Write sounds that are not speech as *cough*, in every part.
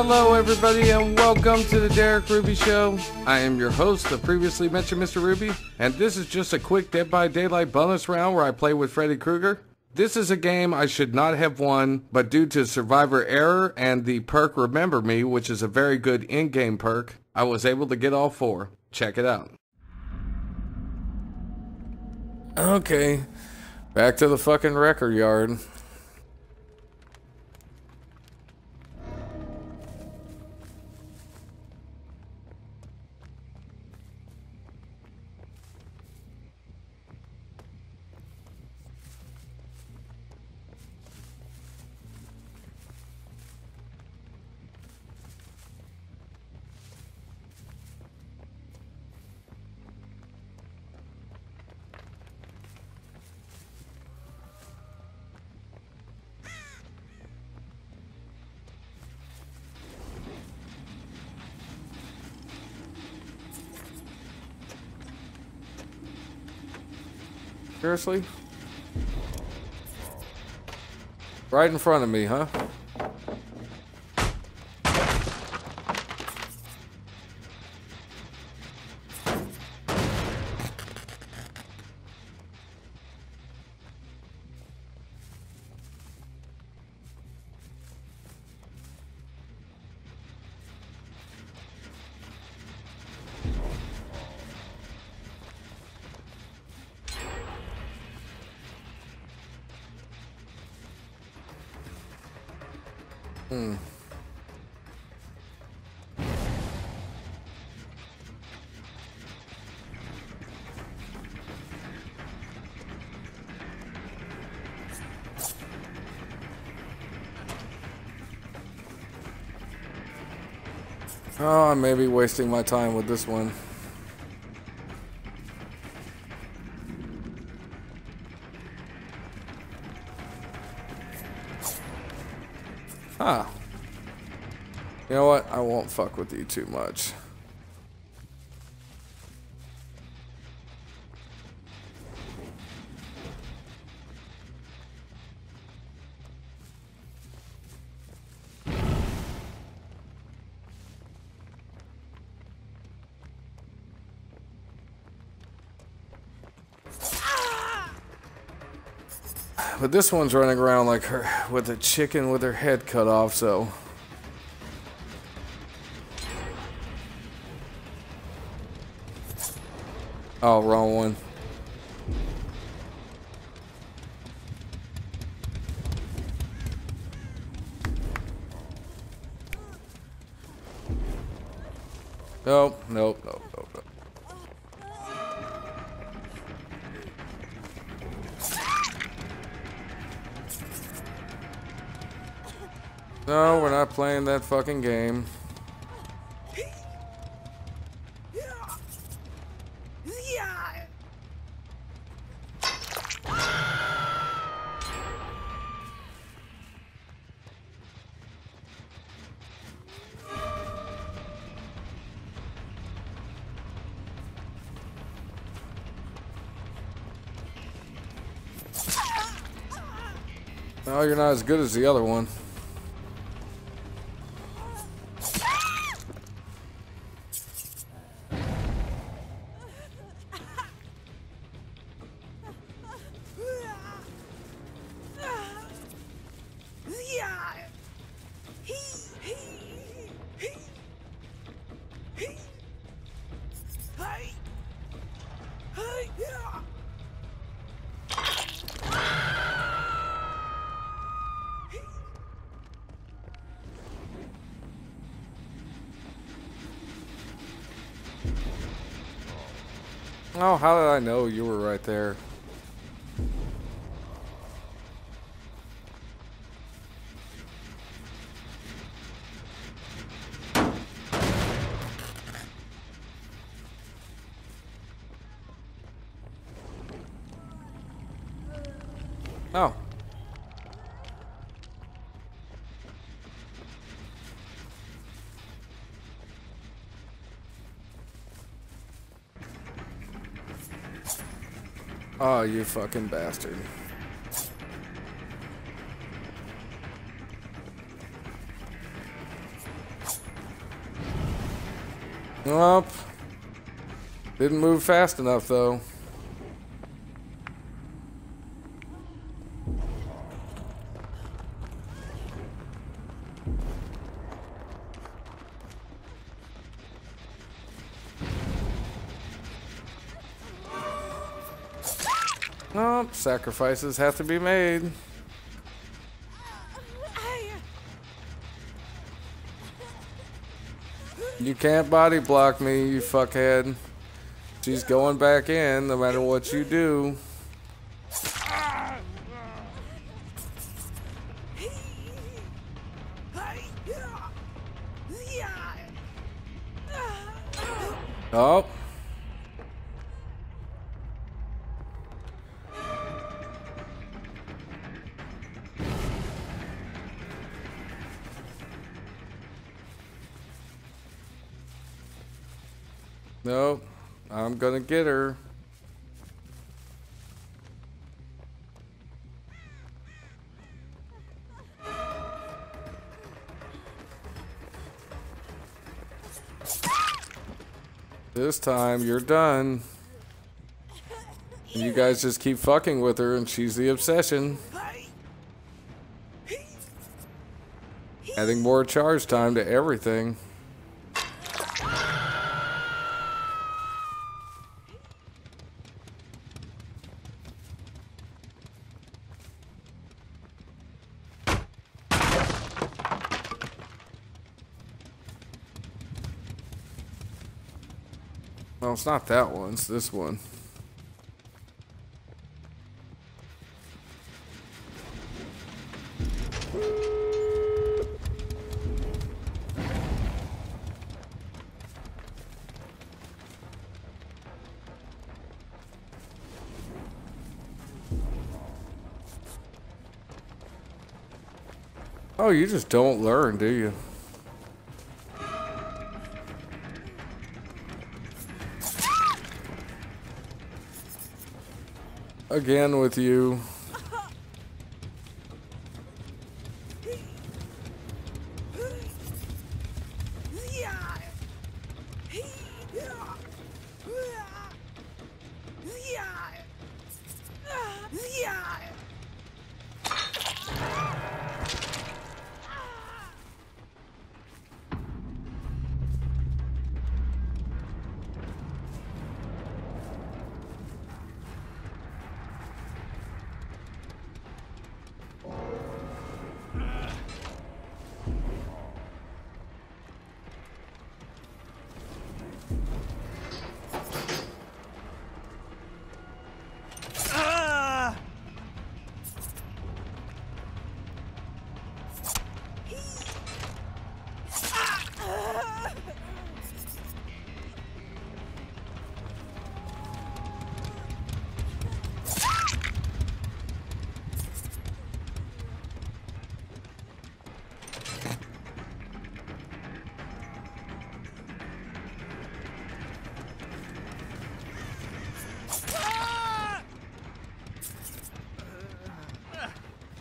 Hello, everybody, and welcome to the Derek Ruby Show. I am your host, the previously mentioned Mr. Ruby, and this is just a quick Dead by Daylight bonus round where I play with Freddy Krueger. This is a game I should not have won, but due to survivor error and the perk Remember Me, which is a very good endgame perk, I was able to get all four. Check it out. Okay, back to the fucking record yard. Seriously? Right in front of me, huh? Hmm. Oh, I may be wasting my time with this one. You know what? I won't fuck with you too much. But this one's running around like her with a chicken with her head cut off, so. Oh, wrong one. Nope, nope, nope, nope, nope. No, we're not playing that fucking game. No, you're not as good as the other one. Oh, how did I know you were right there? Oh. Oh, you fucking bastard. Nope. Didn't move fast enough, though. Sacrifices have to be made. You can't body block me, you fuckhead. She's going back in no matter what you do. Oh. Gonna get her. This time you're done. You guys just keep fucking with her and she's the obsession. Adding more charge time to everything. Well, it's not that one, it's this one. Oh, you just don't learn, do you? Again with you.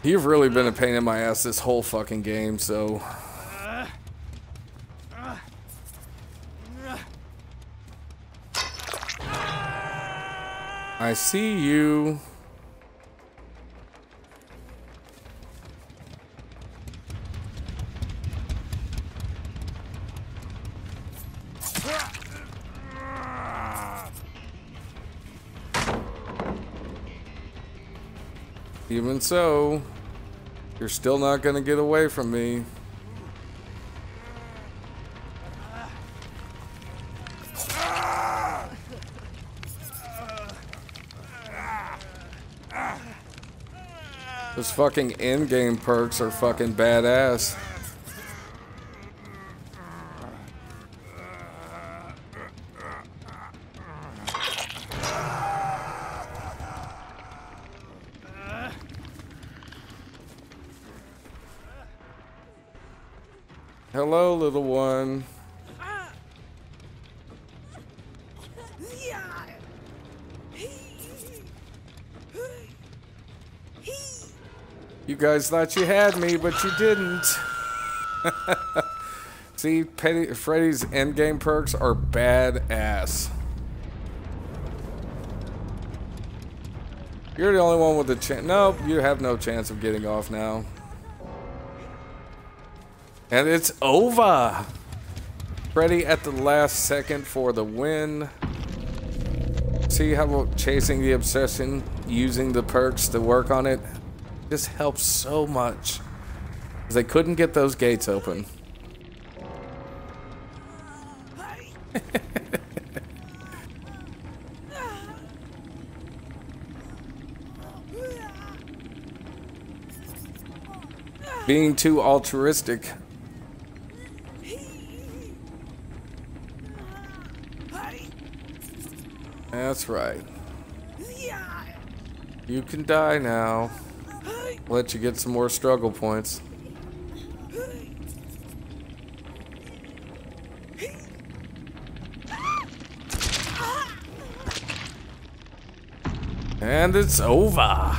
You've really been a pain in my ass this whole fucking game, so... I see you. Even so, you're still not gonna get away from me. Those fucking endgame perks are fucking badass. Hello, You guys thought you had me, but you didn't. *laughs* See, Petty, Freddy's endgame perks are badass. You're the only one with a chance. Nope, you have no chance of getting off now. And it's over. Freddy at the last second for the win. See how chasing the obsession, using the perks to work on it, just helps so much. They couldn't get those gates open. *laughs* Being too altruistic That's right. You can die now. Let you get some more struggle points. And it's over. *laughs*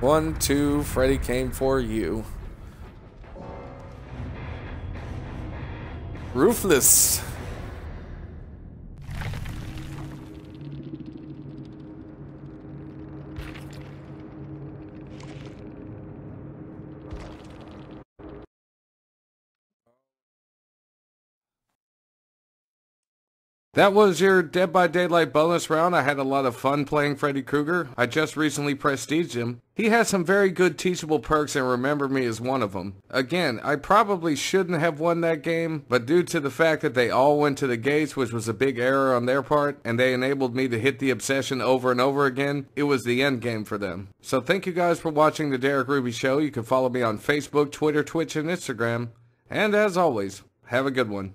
One, two, Freddy came for you. Ruthless. That was your Dead by Daylight bonus round. I had a lot of fun playing Freddy Krueger. I just recently prestiged him. He has some very good teachable perks and Remember Me is one of them. Again, I probably shouldn't have won that game, but due to the fact that they all went to the gates, which was a big error on their part, and they enabled me to hit the obsession over and over again, it was the end game for them. So thank you guys for watching the Derek Ruby Show. You can follow me on Facebook, Twitter, Twitch, and Instagram. And as always, have a good one